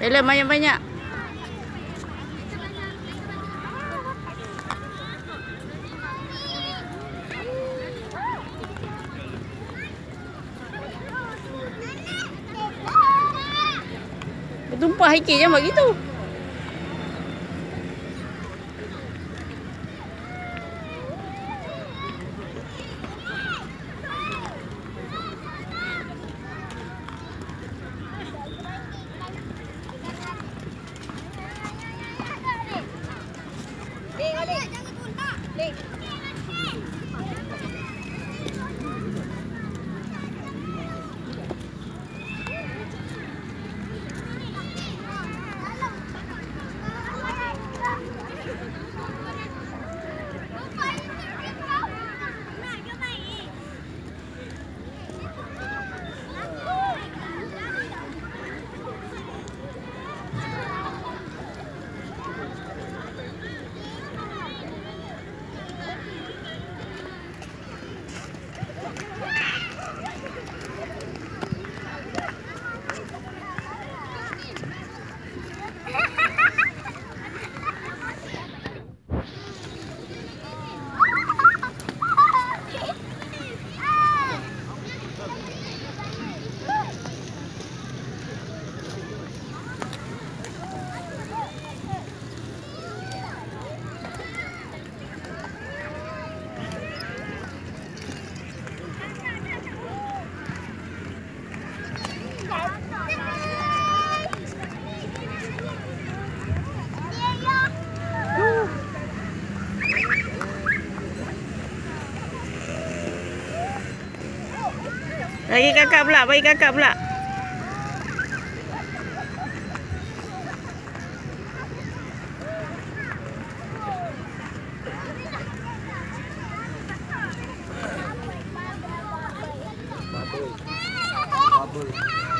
Elah banyak-banyak. Tumpah ikan jangan buat gitu. Thanks. Bagi kakak pula, bagi kakak pula. Hmm.